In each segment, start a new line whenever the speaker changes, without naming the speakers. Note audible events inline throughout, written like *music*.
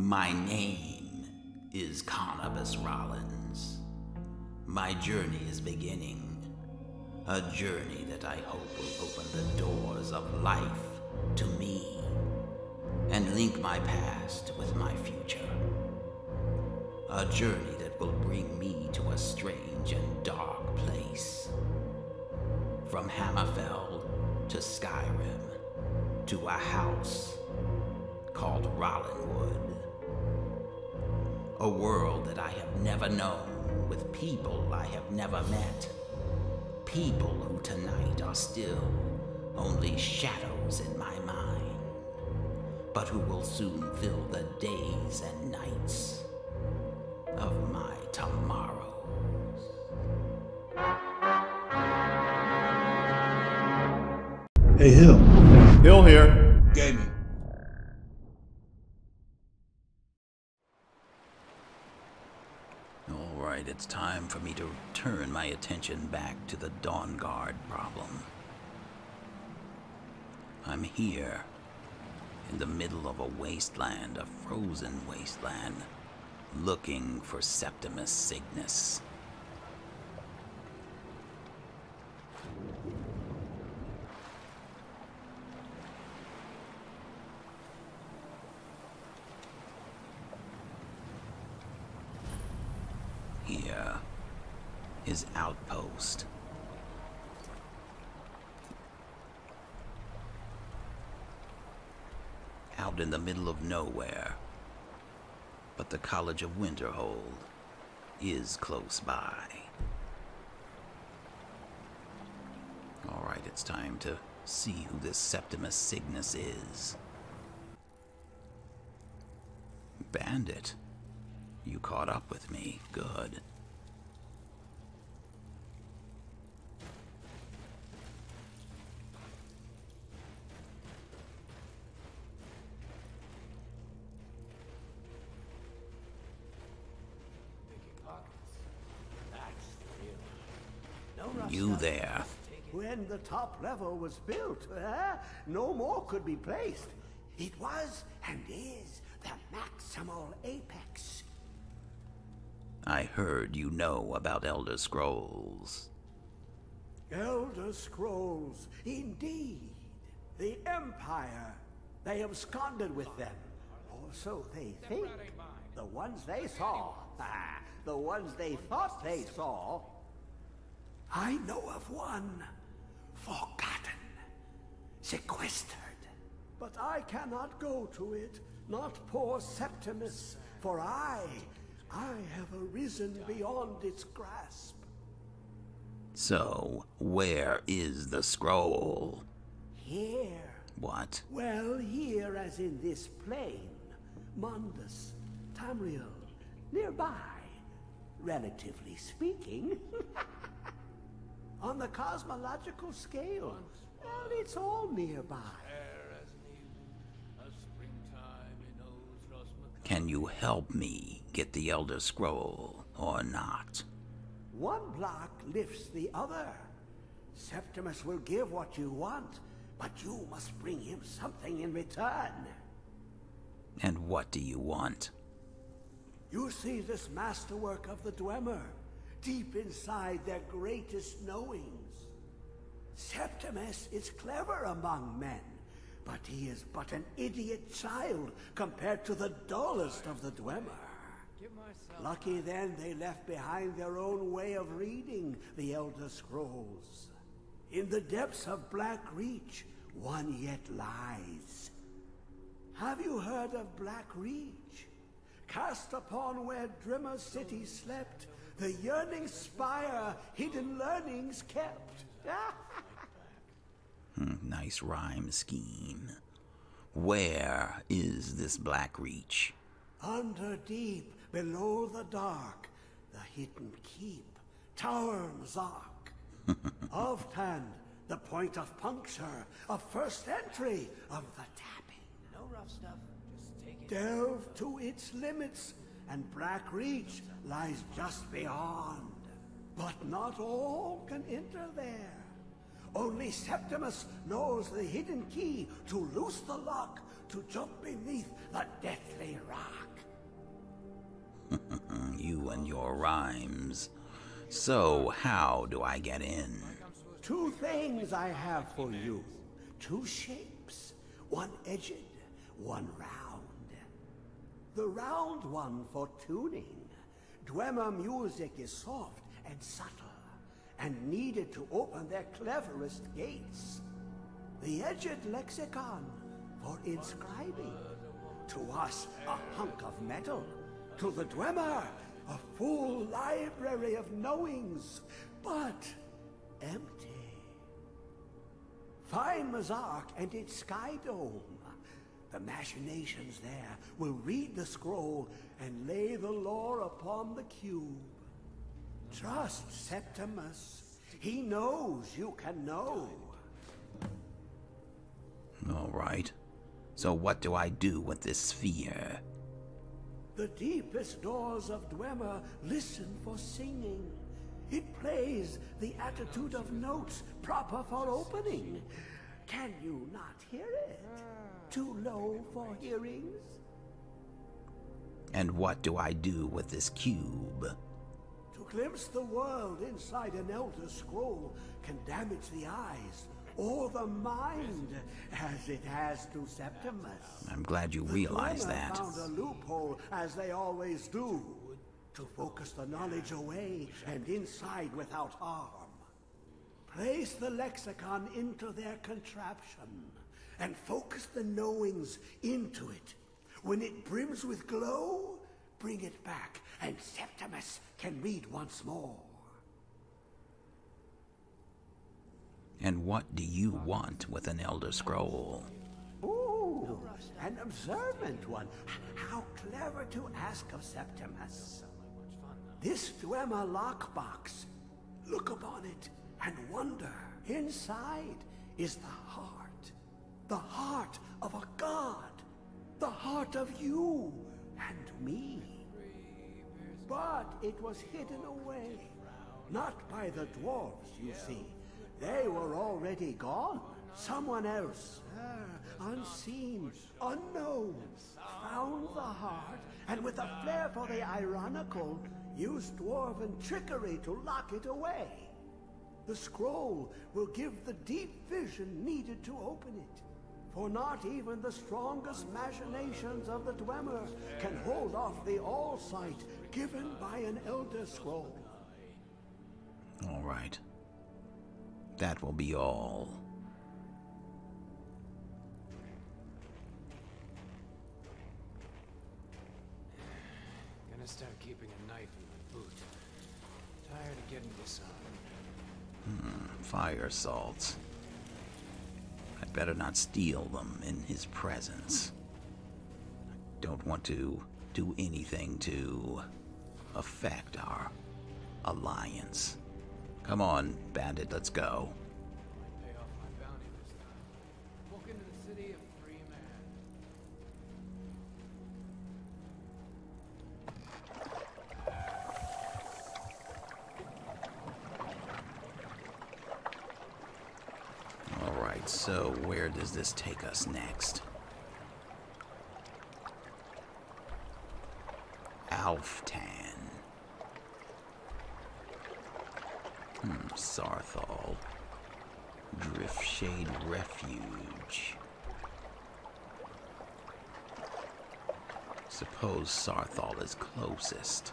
My name is Carnabas Rollins. My journey is beginning. A journey that I hope will open the doors of life to me and link my past with my future. A journey that will bring me to a strange and dark place. From Hammerfell to Skyrim to a house called Rollinwood. A world that I have never known with people I have never met. People who tonight are still only shadows in my mind, but who will soon fill the days and nights of my tomorrows.
Hey, Hill.
Hill here.
Gaming.
All right, it's time for me to turn my attention back to the Dawnguard problem. I'm here, in the middle of a wasteland, a frozen wasteland, looking for Septimus Signus. Here, his outpost. Out in the middle of nowhere. But the College of Winterhold is close by. Alright, it's time to see who this Septimus Signus is. Bandit. You caught up with me. Good. You there.
When the top level was built, eh, no more could be placed. It was and is the maximal apex.
I heard you know about Elder Scrolls.
Elder Scrolls, indeed. The Empire. They absconded with them. Or so they think. The ones they saw. Ah, *laughs* the ones they thought they saw. I know of one. Forgotten. Sequestered. But I cannot go to it. Not poor Septimus. For I, I have arisen beyond its grasp.
So, where is the scroll?
Here.
What?
Well, here as in this plain. Mundus, Tamriel, nearby. Relatively speaking. *laughs* On the cosmological scale, well, it's all nearby.
Can you help me get the Elder Scroll or not?
One block lifts the other. Septimus will give what you want, but you must bring him something in return.
And what do you want?
You see this masterwork of the Dwemer, deep inside their greatest knowings. Septimus is clever among men, but he is but an idiot child compared to the dullest of the Dwemer. Lucky then they left behind their own way of reading the Elder Scrolls. In the depths of Black Reach, one yet lies. Have you heard of Blackreach? Cast upon where Dwemer City slept, the yearning spire hidden learnings kept. *laughs*
Hmm, nice rhyme scheme. Where is this Blackreach?
Under deep, below the dark, the hidden keep, Tower Mzark. *laughs* Alftand, the point of puncture, of first entry of the tapping. No rough stuff, just take it. Delve to its limits, and Blackreach lies just beyond. But not all can enter there. Only Septimus knows the hidden key to loose the lock to jump beneath the deathly rock. *laughs*
you and your rhymes. So, how do I get in?
Two things I have for you. Two shapes. One edged, one round. The round one for tuning. Dwemer music is soft and subtle, and needed to open their cleverest gates. The edged lexicon for inscribing. To us, a hunk of metal. To the Dwemer, a full library of knowings, but empty. Find Mzark and its sky dome. The machinations there will read the scroll and lay the lore upon the cube. Trust Septimus. He knows you can know.
All right. So what do I do with this sphere?
The deepest doors of Dwemer listen for singing. It plays the attitude of notes proper for opening. Can you not hear it? Too low for hearings?
And what do I do with this cube?
To glimpse the world inside an Elder Scroll can damage the eyes or the mind, as it has to Septimus.
I'm glad you realize
the
that.
found a loophole, as they always do, to focus the knowledge away and inside without harm. Place the lexicon into their contraption, and focus the knowings into it. When it brims with glow, bring it back, and Septimus can read once more.
And what do you want with an Elder Scroll?
Ooh, an observant one. How clever to ask of Septimus. This Dwemer lockbox. Look upon it and wonder. Inside is the heart. The heart of a god. The heart of you and me. But it was hidden away. Not by the dwarves, you see. They were already gone. Someone else, uh, unseen, unknown, found the heart, and with a flair for the ironical, used dwarven trickery to lock it away. The scroll will give the deep vision needed to open it. For not even the strongest machinations of the Dwemer can hold off the all-sight given by an Elder Scroll.
All right. That will be all.
Gonna start keeping a knife in my boot. Tired of getting disarmed.
Hmm, fire salts. I'd better not steal them in his presence. I don't want to do anything to affect our alliance. Come on, bandit, let's go. So where does this take us next? Alftand. Hmm, Saarthal. Driftshade Refuge. Suppose Saarthal is closest.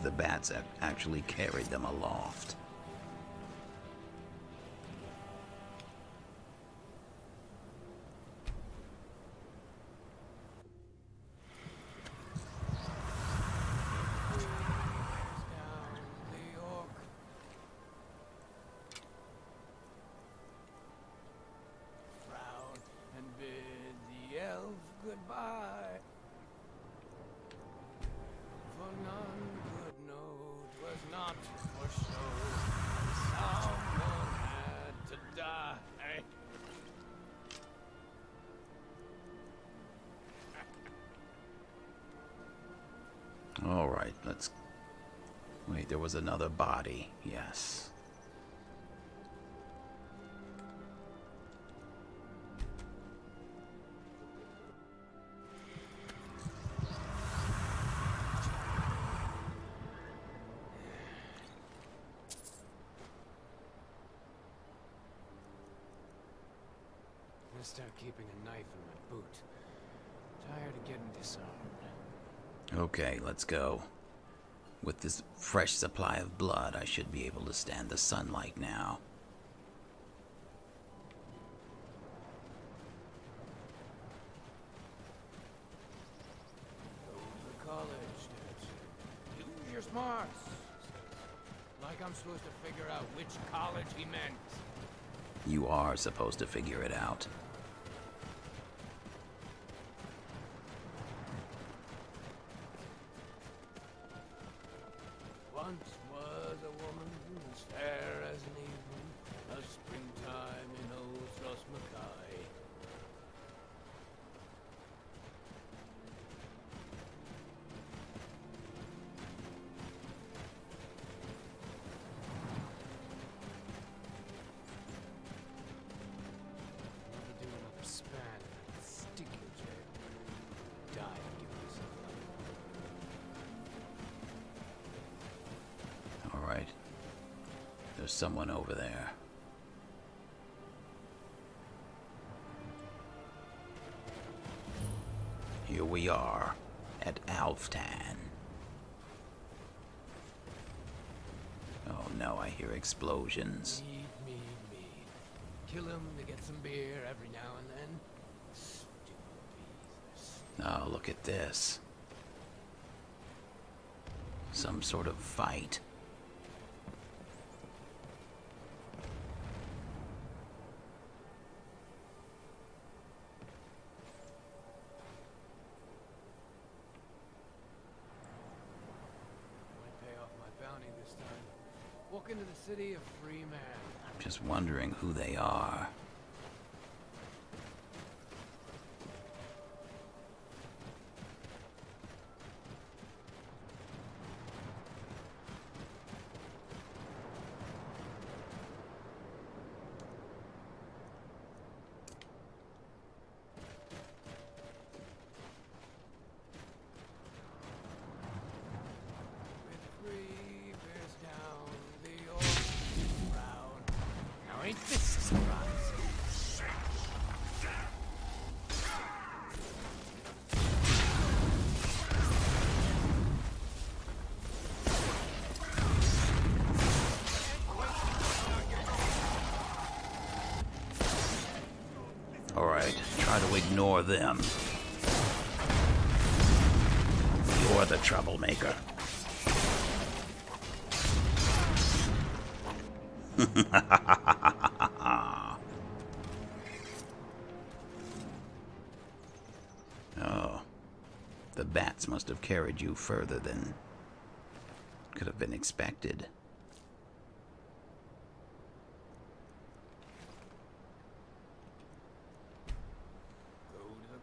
The bats ac- actually carried them aloft. Another body. Yes.
Start keeping a knife in my boot. Tired of getting disarmed.
Okay, let's go. With this fresh supply of blood, I should be able to stand the sunlight now.
Go to college, Dad. Use your smarts. Like I'm supposed to figure out which college he meant.
You are supposed to figure it out. There's someone over there. Here we are at Alftand. Oh no, I hear explosions.
Mead, mead, mead. Kill him to get some beer every now and then.
Oh, look at this. Some sort of fight.
Might pay off my bounty this time. Walk into the city a free man.
I'm just wondering who they are. Ignore them. You're the troublemaker. *laughs* oh. The bats must have carried you further than could have been expected.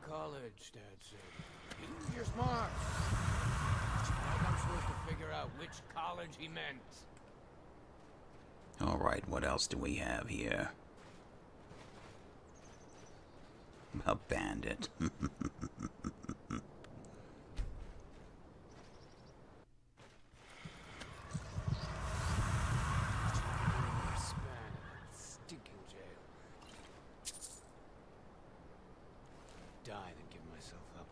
Go to the college, Dad said. Use your smarts. Like I'm supposed to figure out which college he meant.
Alright, what else do we have here? A bandit. *laughs*
Span in that stinking jail. Die than give myself up.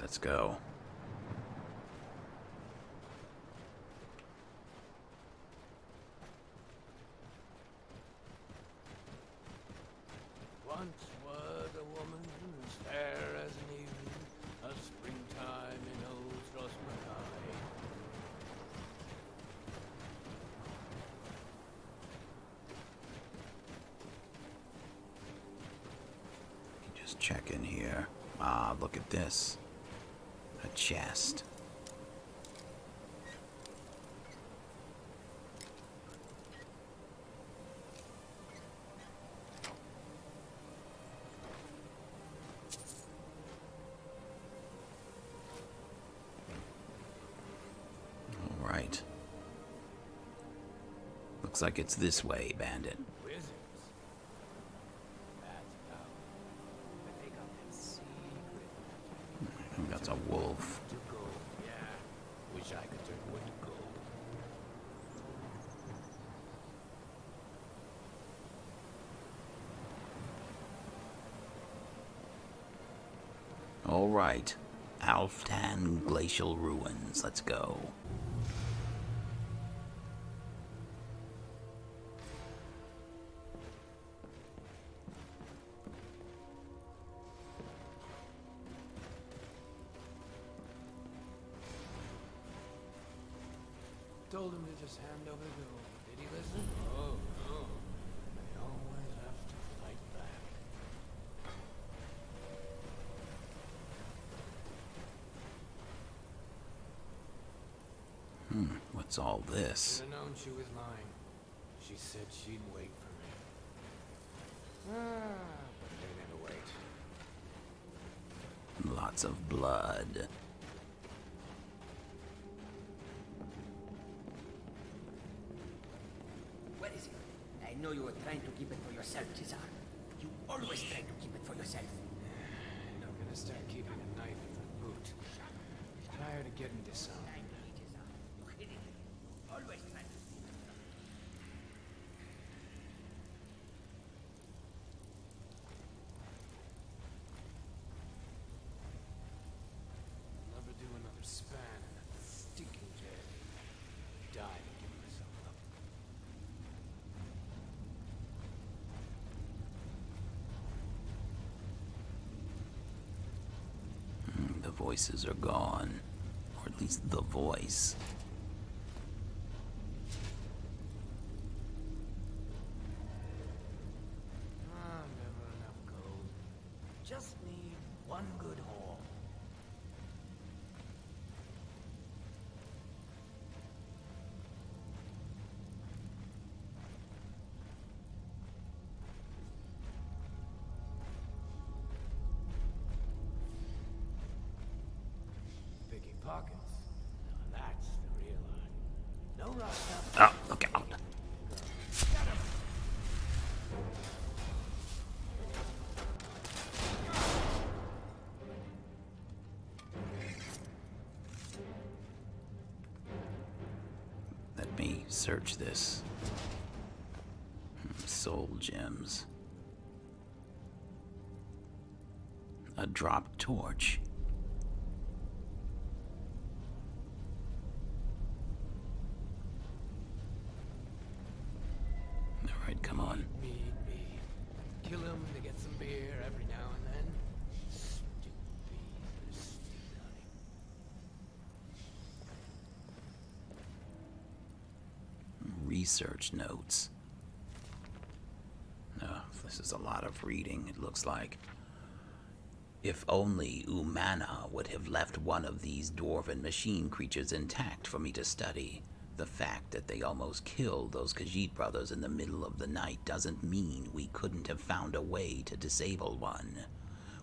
Let's go.
Once was a woman as fair as an evening, a springtime in old.
Just check in here. Ah, look at this. Chest. All right. Looks like it's this way, bandit.
Wizards. That's about. But they got that secret
I think that's a wolf.
to gold. Yeah. Wish I could turn wood to gold.
All right. Alftand Glacial Ruins. Let's go.
Told him to just hand over the gold. Did he listen? Oh, no. They always have to fight back.
Hmm, what's all this?
Should have known she was lying. She said she'd wait for me. Ah, but they never wait.
Lots of blood.
Where is it? I know you were trying to keep it for yourself, Cesar. You always try to keep it for yourself.
I'm gonna start keeping a knife in the boot. Tired of getting disowned.
I know, Cesar. You hid it. You always try to keep it.
Never do another span in that stinking jail. Die to give myself up.
Hmm, The voices are gone. Or at least the voice.
Ah. Just need one good pockets. Now that's the real. No.
Oh, look out. Let me search this. Hmm, Soul gems. A drop torch. All right, come on.
Mead, mead. Kill him to get some beer every now and then. Stupid bees, they're stupid honey.
Research notes. This is a lot of reading, it looks like. If only Umana would have left one of these dwarven machine creatures intact for me to study. The fact that they almost killed those Khajiit brothers in the middle of the night doesn't mean we couldn't have found a way to disable one.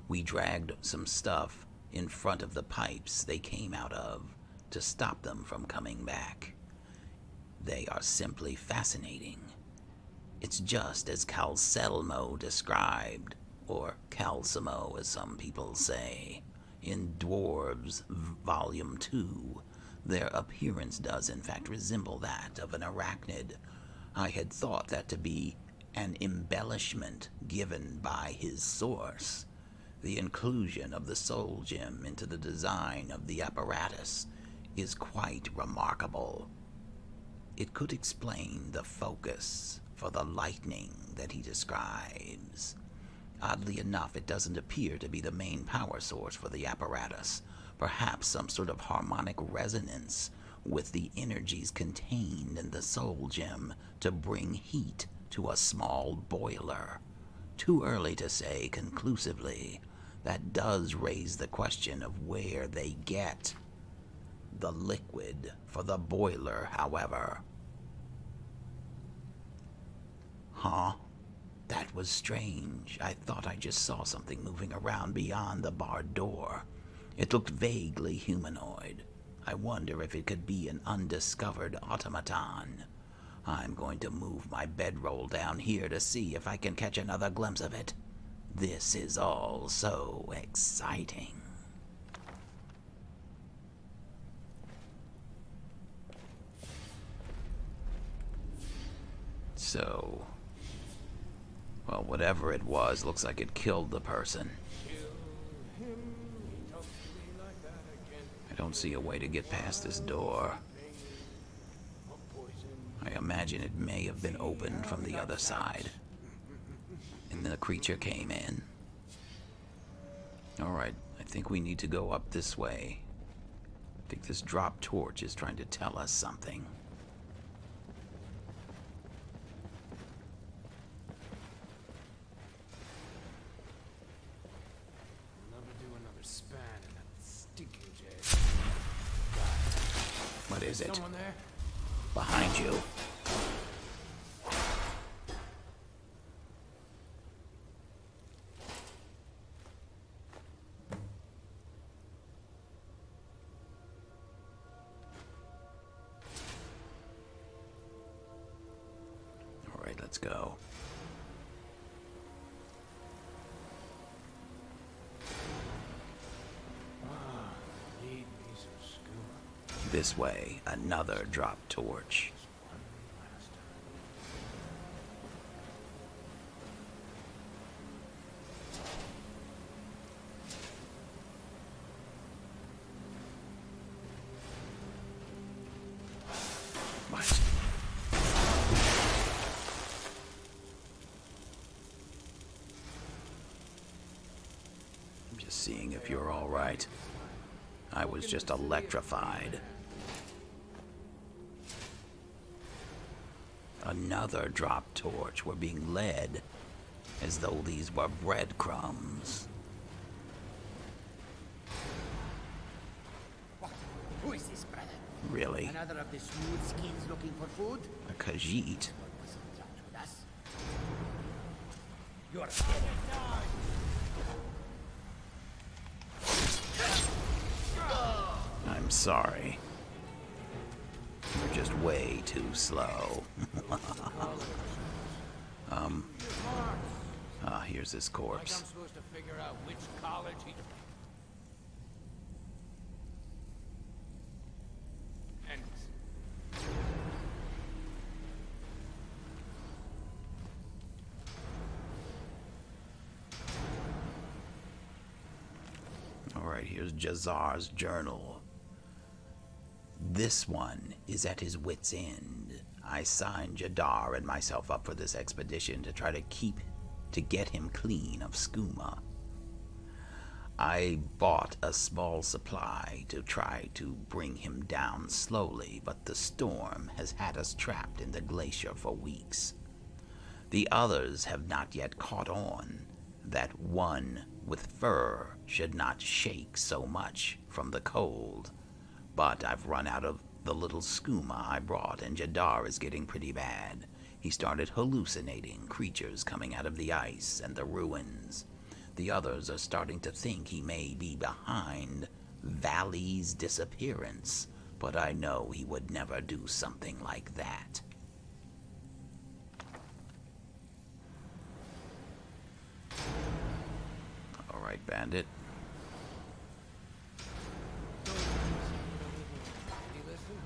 We dragged some stuff in front of the pipes they came out of to stop them from coming back. They are simply fascinating. It's just as Calcelmo described, or Calcimo as some people say, in Dwarves Volume 2. Their appearance does in fact resemble that of an arachnid. I had thought that to be an embellishment given by his source. The inclusion of the soul gem into the design of the apparatus is quite remarkable. It could explain the focus for the lightning that he describes. Oddly enough, it doesn't appear to be the main power source for the apparatus. Perhaps some sort of harmonic resonance with the energies contained in the soul gem to bring heat to a small boiler. Too early to say conclusively. That does raise the question of where they get the liquid for the boiler, however. Huh? That was strange. I thought I just saw something moving around beyond the barred door. It looked vaguely humanoid. I wonder if it could be an undiscovered automaton. I'm going to move my bedroll down here to see if I can catch another glimpse of it. This is all so exciting. So, well, whatever it was, looks like it killed the person. I don't see a way to get past this door. I imagine it may have been opened from the other side. And the creature came in. Alright, I think we need to go up this way. I think this drop torch is trying to tell us something. This way, another drop torch. I'm just seeing if you're all right. I was just electrified. Another drop torch. We're being led as though these were breadcrumbs. What?
Who is this, brother?
Really?
Another of the smooth skins looking for food?
A Khajiit.
What was in touch with us? You're.
I'm sorry. Just way too slow. *laughs* um. Ah, here's his
Like
corpse.
I'm supposed to figure out which college he.
Alright, here's J'zhar's journal. This one is at his wits' end. I signed J'darr and myself up for this expedition to try to keep, to get him clean of skooma. I bought a small supply to try to bring him down slowly, but the storm has had us trapped in the glacier for weeks. The others have not yet caught on that one with fur should not shake so much from the cold. But I've run out of the little skooma I brought, and J'darr is getting pretty bad. He started hallucinating creatures coming out of the ice and the ruins. The others are starting to think he may be behind Valie's disappearance, but I know he would never do something like that. All right, Bandit.
Did he listen?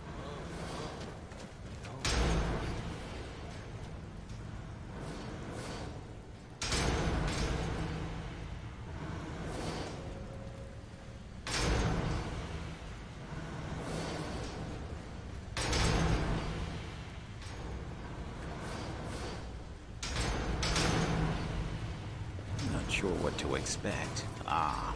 sure what to expect. Ah.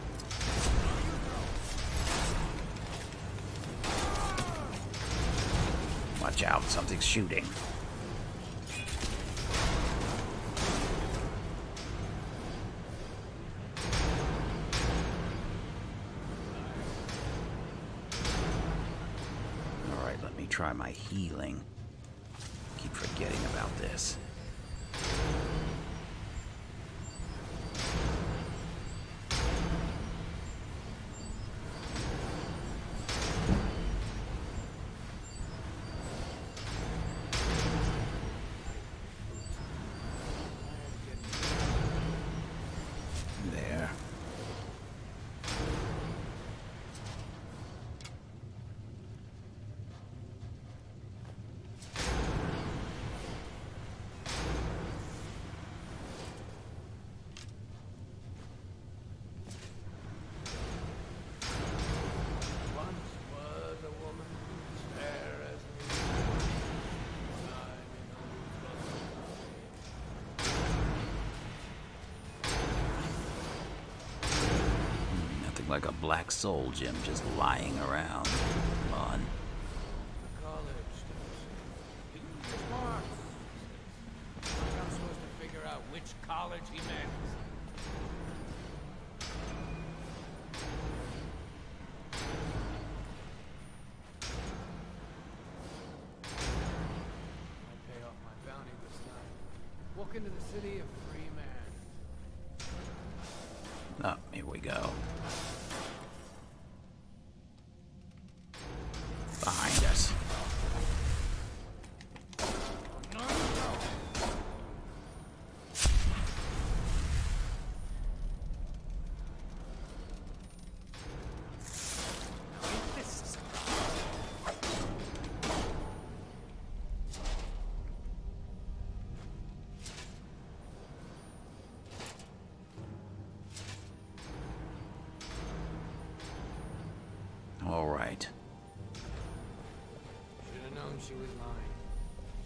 Watch out, something's shooting. Alright, let me try my healing. Keep forgetting about this. There.
Once was a woman fair as the moon. Time in a
Nothing like a black soul gem just lying around. Come on.
college. He was smart. Like I'm supposed to figure out which college he meant. I pay off my bounty this time. Walk into the city a free man.
Oh, here we go.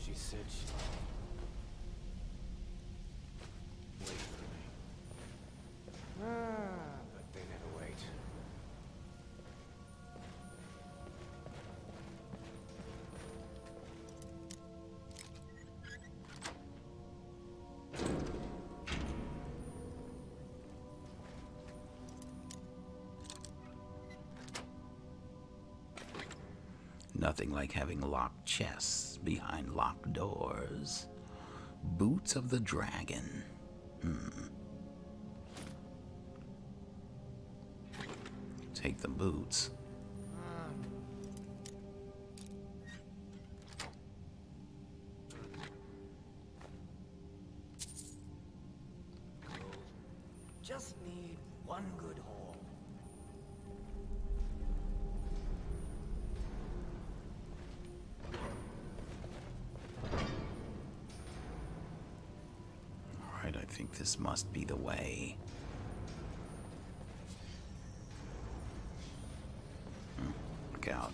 She said she
Nothing like having locked chests behind locked doors. Boots of the Dragon. Hmm. Take the boots. Must be the way. Hmm, Look out.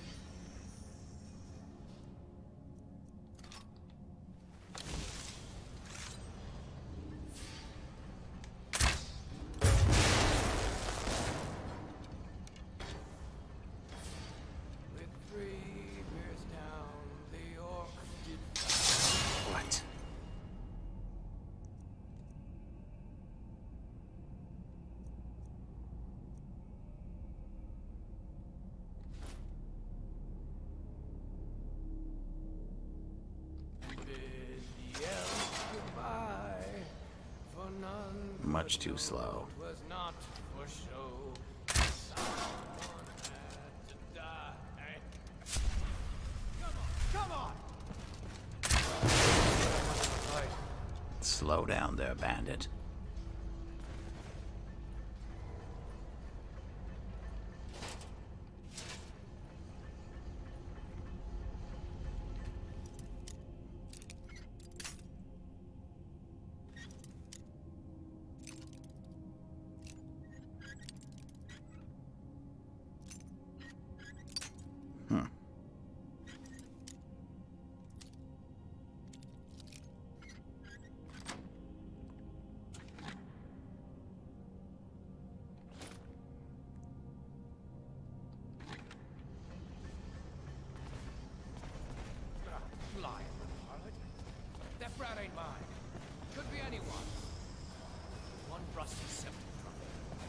Come on! Fight.
Slow down there, bandit.
That ain't mine. Could be anyone. One rusty scepter from it.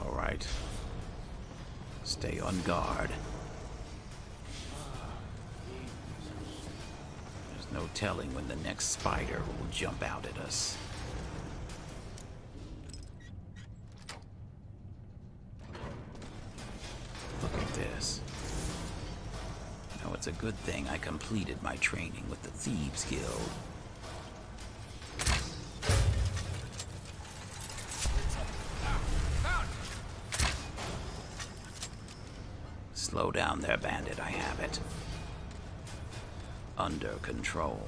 All right. Stay on guard. There's no telling when the next spider will jump out at us. Look at this. Now it's a good thing I completed my training with the Thieves Guild. Slow down there, bandit. I have it. Under control.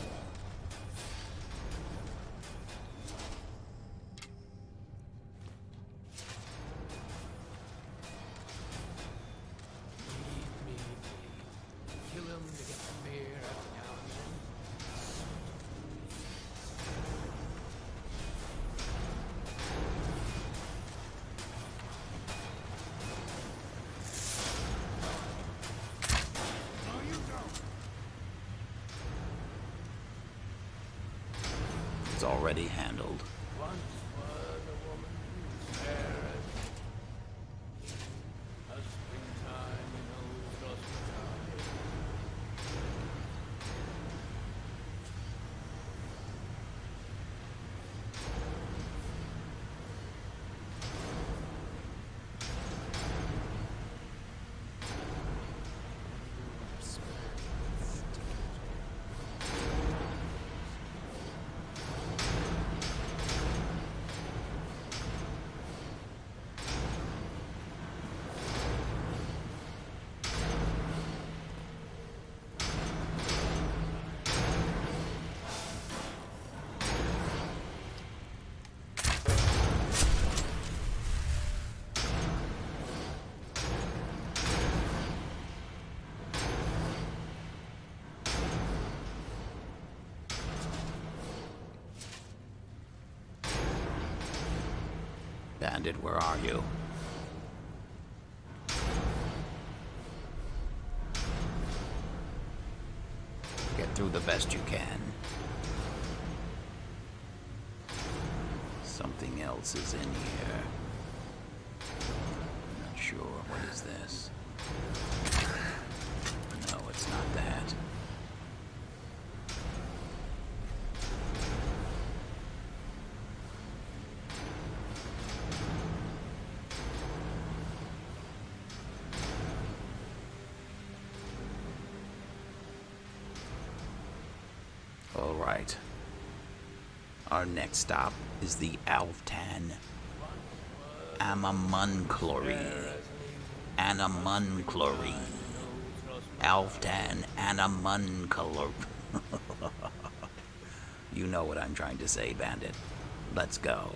Where are you? Get through the best you can. Something else is in here. Not sure. What is this? No, it's not that. All right. Our next stop is the Alftand Amamunchlorine. Anamunchlorine. Alftand Anamunchlorine. *laughs* you know what I'm trying to say, Bandit. Let's go.